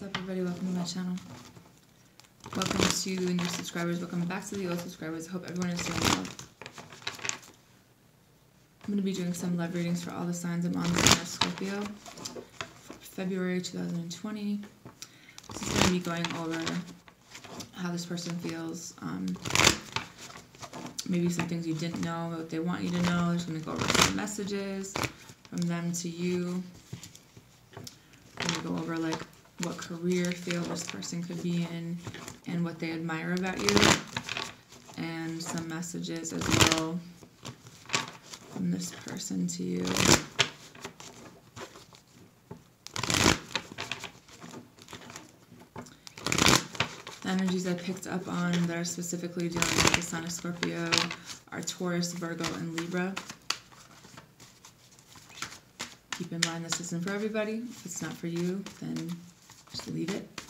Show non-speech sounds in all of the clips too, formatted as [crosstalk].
What's up, everybody? Welcome to my channel. Welcome to new subscribers. Welcome back to the old subscribers. I hope everyone is doing well. I'm going to be doing some love readings for all the signs I'm on sign Scorpio for February 2020. This is going to be going over how this person feels. Um, maybe some things you didn't know, what they want you to know. Just going to go over some messages from them to you. I'm going to go over like what career field this person could be in and what they admire about you and some messages as well from this person to you. The energies I picked up on that are specifically dealing with the Sun of Scorpio are Taurus, Virgo, and Libra. Keep in mind this isn't for everybody. If it's not for you, then just leave it.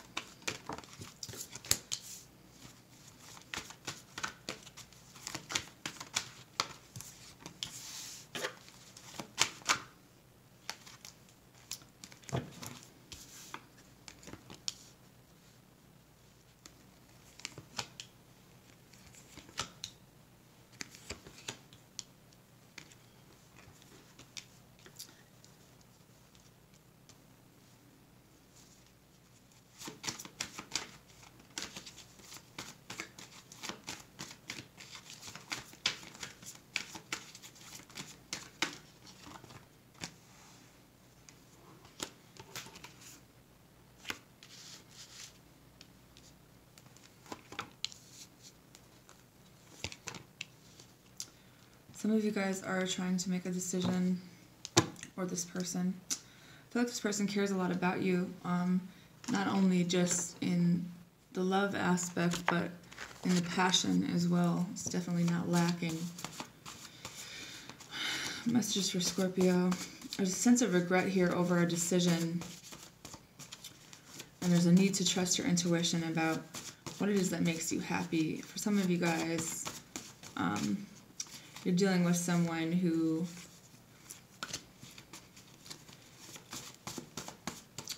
Some of you guys are trying to make a decision, or this person. I feel like this person cares a lot about you, um, not only just in the love aspect, but in the passion as well. It's definitely not lacking. [sighs] Messages for Scorpio. There's a sense of regret here over a decision, and there's a need to trust your intuition about what it is that makes you happy. For some of you guys, um, you're dealing with someone who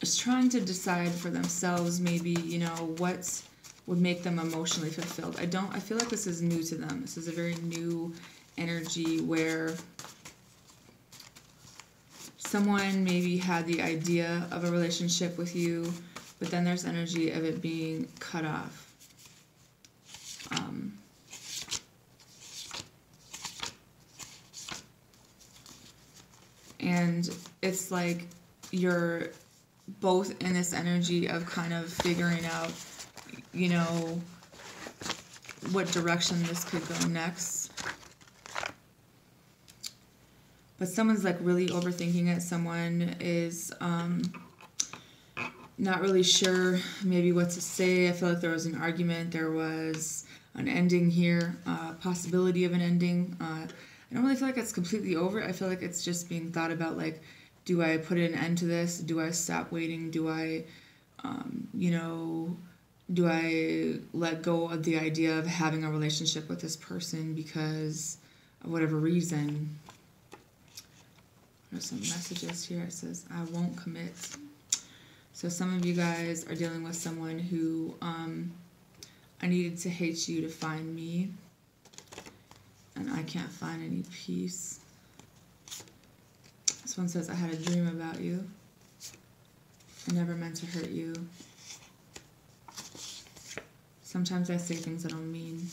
is trying to decide for themselves maybe you know what would make them emotionally fulfilled. I don't i feel like this is new to them. This is a very new energy where someone maybe had the idea of a relationship with you but then there's energy of it being cut off and it's like you're both in this energy of kind of figuring out you know what direction this could go next. But someone's like really overthinking it. Someone is um not really sure maybe what to say. I feel like there was an argument. There was an ending here uh, possibility of an ending uh, I don't really feel like it's completely over. I feel like it's just being thought about like, do I put an end to this? Do I stop waiting? Do I, um, you know, do I let go of the idea of having a relationship with this person because of whatever reason? There's some messages here. It says, I won't commit. So some of you guys are dealing with someone who um, I needed to hate you to find me and I can't find any peace. This one says, I had a dream about you. I never meant to hurt you. Sometimes I say things I don't mean.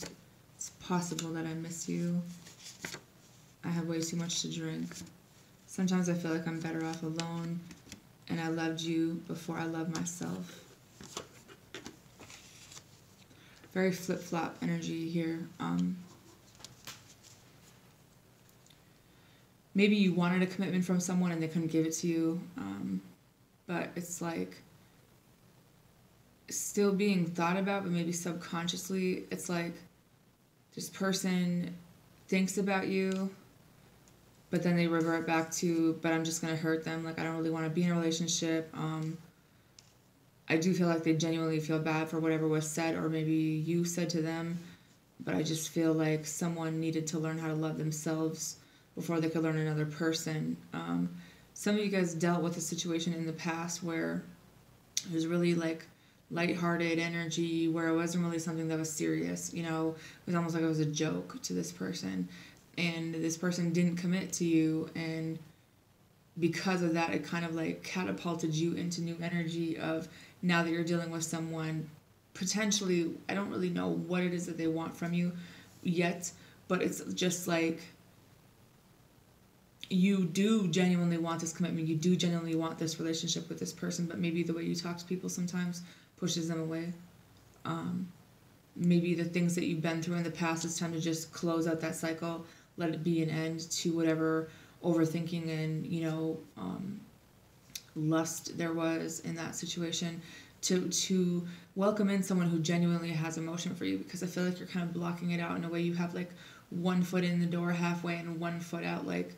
It's possible that I miss you. I have way too much to drink. Sometimes I feel like I'm better off alone, and I loved you before I loved myself. Very flip flop energy here. Um, maybe you wanted a commitment from someone and they couldn't give it to you. Um, but it's like still being thought about, but maybe subconsciously, it's like this person thinks about you, but then they revert back to, but I'm just gonna hurt them. Like I don't really want to be in a relationship. Um, I do feel like they genuinely feel bad for whatever was said, or maybe you said to them. But I just feel like someone needed to learn how to love themselves before they could learn another person. Um, some of you guys dealt with a situation in the past where it was really like lighthearted energy where it wasn't really something that was serious. You know, it was almost like it was a joke to this person. And this person didn't commit to you and because of that it kind of like catapulted you into new energy of now that you're dealing with someone potentially I don't really know what it is that they want from you yet, but it's just like you do genuinely want this commitment. You do genuinely want this relationship with this person, but maybe the way you talk to people sometimes pushes them away. Um, maybe the things that you've been through in the past, it's time to just close out that cycle, let it be an end to whatever overthinking and, you know, um, lust there was in that situation. To, to welcome in someone who genuinely has emotion for you because I feel like you're kind of blocking it out in a way you have like one foot in the door halfway and one foot out like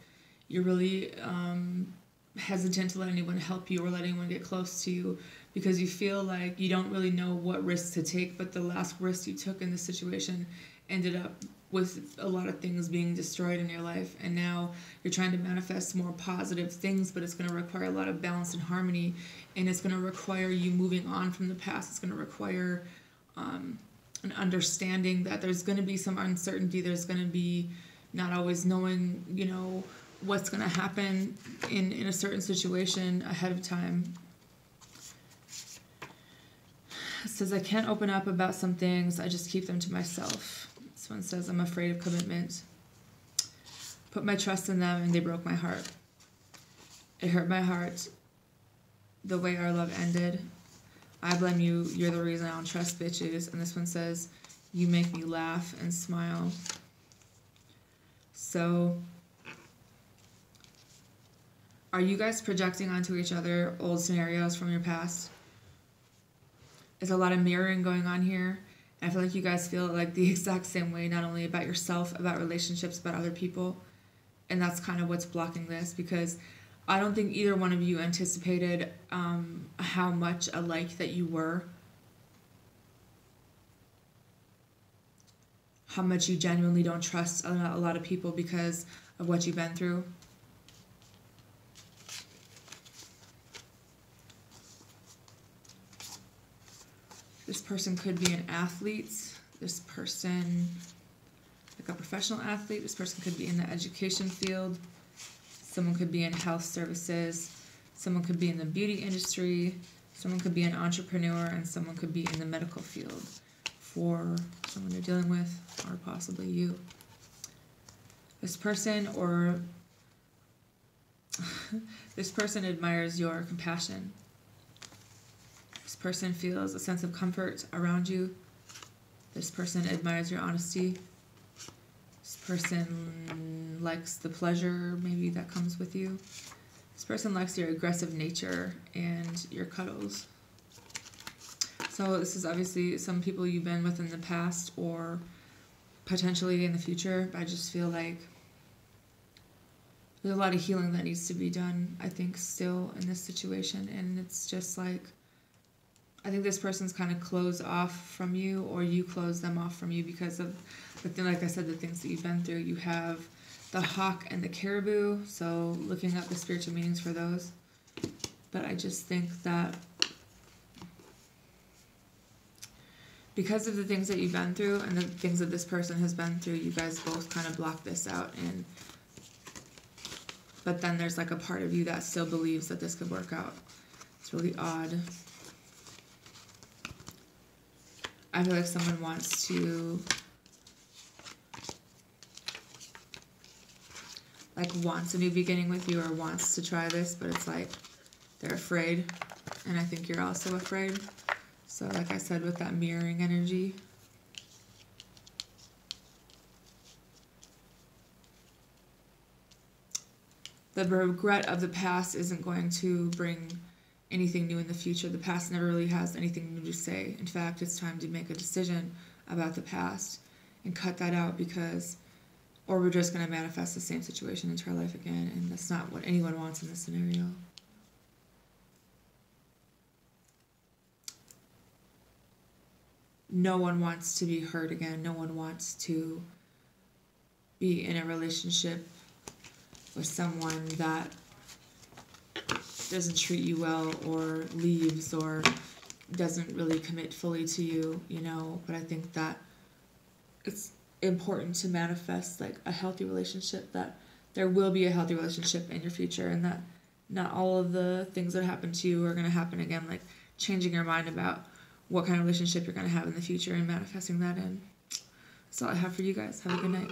you're really um, hesitant to let anyone help you or let anyone get close to you because you feel like you don't really know what risks to take, but the last risk you took in this situation ended up with a lot of things being destroyed in your life. And now you're trying to manifest more positive things but it's going to require a lot of balance and harmony and it's going to require you moving on from the past. It's going to require um, an understanding that there's going to be some uncertainty. There's going to be not always knowing you know what's going to happen in, in a certain situation ahead of time. It says, I can't open up about some things, I just keep them to myself. This one says, I'm afraid of commitment. Put my trust in them and they broke my heart. It hurt my heart the way our love ended. I blame you, you're the reason I don't trust bitches. And this one says, You make me laugh and smile. So are you guys projecting onto each other old scenarios from your past? There's a lot of mirroring going on here. I feel like you guys feel like the [laughs] exact same way, not only about yourself, about relationships, but other people. And that's kind of what's blocking this because I don't think either one of you anticipated um, how much alike that you were. How much you genuinely don't trust a lot of people because of what you've been through. This person could be an athlete. This person, like a professional athlete. This person could be in the education field. Someone could be in health services. Someone could be in the beauty industry. Someone could be an entrepreneur, and someone could be in the medical field for someone you're dealing with, or possibly you. This person or [laughs] this person admires your compassion person feels a sense of comfort around you. This person admires your honesty. This person likes the pleasure maybe that comes with you. This person likes your aggressive nature and your cuddles. So this is obviously some people you've been with in the past or potentially in the future. I just feel like there's a lot of healing that needs to be done, I think, still in this situation. And it's just like I think this person's kind of closed off from you, or you close them off from you because of the thing. Like I said, the things that you've been through. You have the hawk and the caribou, so looking at the spiritual meanings for those. But I just think that because of the things that you've been through and the things that this person has been through, you guys both kind of block this out and but then there's like a part of you that still believes that this could work out. It's really odd. I feel like someone wants to like wants a new beginning with you or wants to try this, but it's like they're afraid. And I think you're also afraid. So like I said, with that mirroring energy. The regret of the past isn't going to bring anything new in the future. The past never really has anything new to say. In fact, it's time to make a decision about the past and cut that out because, or we're just going to manifest the same situation into our life again, and that's not what anyone wants in this scenario. No one wants to be hurt again. No one wants to be in a relationship with someone that doesn't treat you well or leaves or doesn't really commit fully to you, you know, but I think that it's important to manifest like a healthy relationship that there will be a healthy relationship in your future and that not all of the things that happen to you are going to happen again like changing your mind about what kind of relationship you're going to have in the future and manifesting that in. That's all i have for you guys. Have a good night